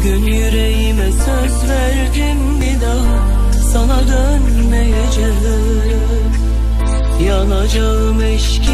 Bugün yüreğime söz verdim bir daha sana dönmeyeceğim. Yanacağım eşkin